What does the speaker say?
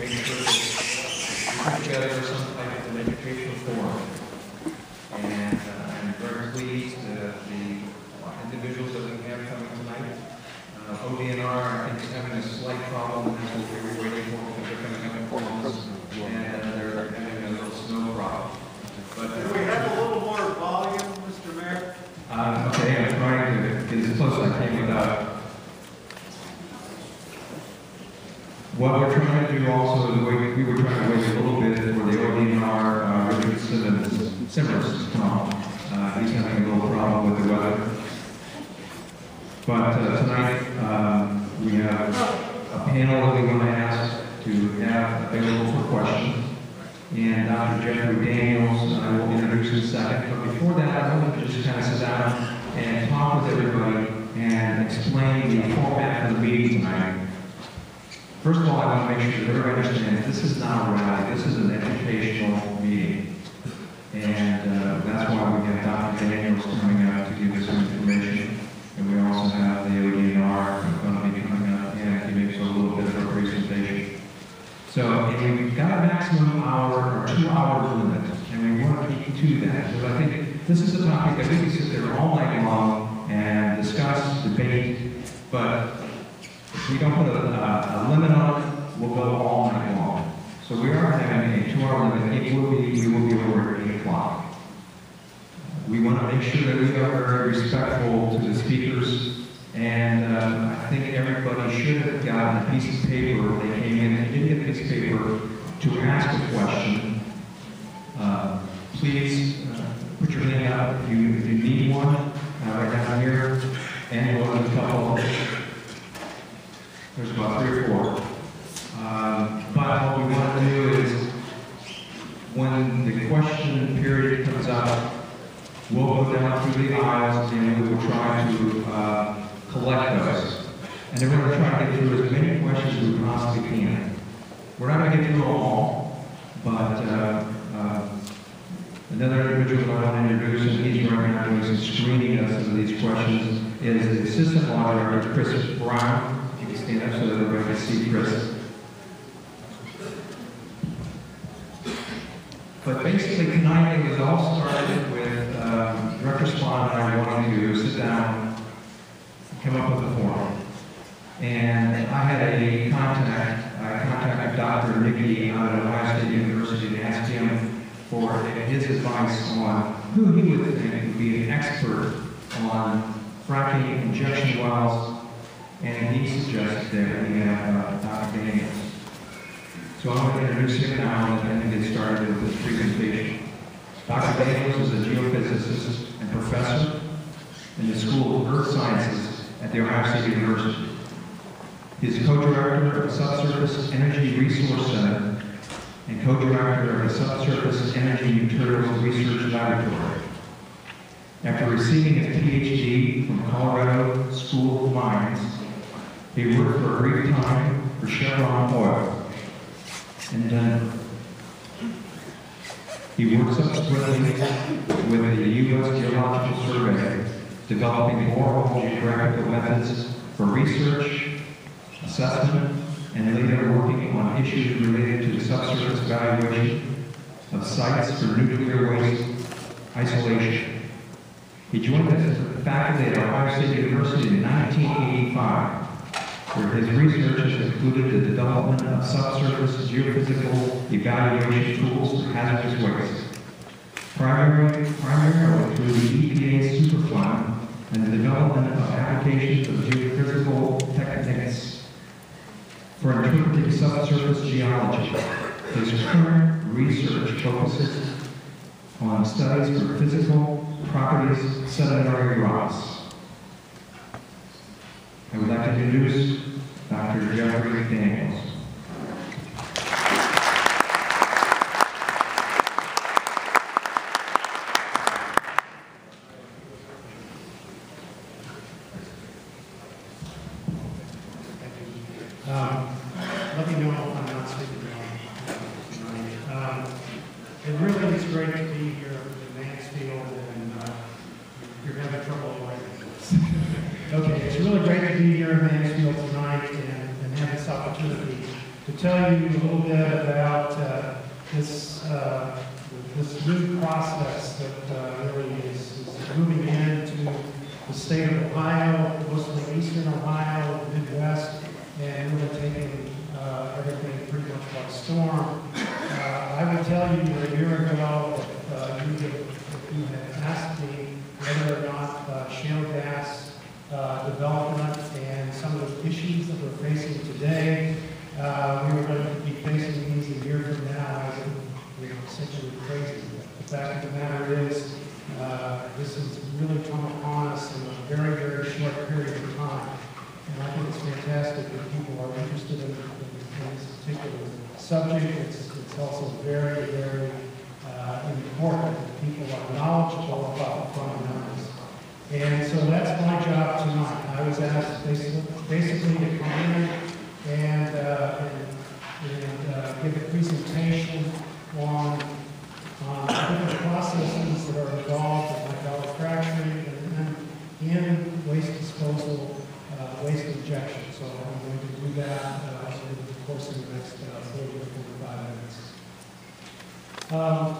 Make sure that we together some type of an educational forum. And uh, I'm very pleased that the individuals that we have coming tonight, uh, ODNR, What we're trying to do also is we, we were trying to wait a little bit for the ODNR, uh, Richard Simmers, Simmers to come. Uh, he's having a little problem with the weather. But uh, tonight, um, we have a panel that we want to ask to have available for questions. And Dr. Jeffrey Daniels, I will introduce in a second. But before that, I want to just kind of sit down and talk with everybody and explain the format of the meeting tonight. First of all, I want to make sure that everybody understands this is not a rally, this is an educational meeting. And uh, that's why we have Dr. Daniels coming out to give us some information. And we also have the ODNR going to be coming up and giving us a little bit of a presentation. So, and we've got a maximum hour or two hour limit, and we want to keep to that. Because I think this is a topic that we can sit there all night long and discuss, debate, but we don't put a, a, a limit on it, we'll go all night long. So we are having a two-hour limit. It will be, we will be over at eight o'clock. We want to make sure that we are very respectful to the speakers, and uh, I think everybody should have gotten a piece of paper. They came in, they didn't get a piece of paper to ask a question. Uh, please uh, put your hand up if you, if you need one. Uh, right down here, and we'll have a couple. There's about three or four. Um, But what we want to do is, when the question period comes up, we'll go down through the aisles and we will try to uh, collect those. And then we're going to try to get through as many questions as we possibly can. We're not going to get through them all, but uh, uh, another individual I want to introduce, and he's right now doing some screening of some of these questions, is the Assistant Director, Chris Brown. Can stand up so that everybody can see. But basically, tonight, it was all started with um, Director and I wanting to sit down, come up with a forum. And I had a contact, I contacted Dr. Nicky out of Ohio State University and asked him for his advice on who he would think would be an expert on fracking injection wells, and he suggested that we have uh, Dr. Daniels. So I'm going to introduce him now and then get started with his presentation. Dr. Daniels is a geophysicist and professor in the School of Earth Sciences at the Ohio State University. He is co-director of the Subsurface Energy Resource Center and co-director of the Subsurface Energy Materials Research Laboratory. After receiving his PhD from Colorado School of Mines, he worked for a brief time for Chevron Oil in Denver. Uh, he worked subsequently with the U.S. Geological Survey, developing borehole geographical methods for research, assessment, and later working on issues related to the subsurface evaluation of sites for nuclear waste isolation. He joined us as a faculty at Ohio State University in 1985 where his research has included the development of subsurface geophysical evaluation tools for hazardous waste, primarily, primarily through the EPA Superfund and the development of applications of geophysical techniques for interpreting subsurface geology. His current research focuses on studies for physical properties of sedimentary rocks. I would like to introduce Dr. Jeffrey Daniels. Um, let me know if I'm not speaking wrong. Um, it really is great to be here in Mansfield, and uh, you're having trouble with this. okay, it's really great tonight and, and have this opportunity to tell you a little bit about, uh, this, uh, this new process that, uh, really is, is moving into the state of Ohio, mostly eastern Ohio, the Midwest, and really taking, uh, everything pretty much by storm. Uh, I would tell you a year ago, if, uh, you had, you had asked me whether or not, shale gas, uh, development and some of the issues that we're facing today, uh, we were going to be facing these a year from now, would, you know, essentially crazy. The fact of the matter is, uh, this has really come upon us in a very, very short period of time. And I think it's fantastic that people are interested in, in in this particular subject. It's, it's also very, very, uh, important that people are knowledgeable about the fundamentals. And so that's my job tonight. I was asked basically, to come in and, uh, and, and, uh, give a presentation on, on different processes that are involved in hydraulic fracturing and in waste disposal, uh, waste injection. So I'm going to do that, uh, in the course of the next, uh, forty or forty-five minutes. Um,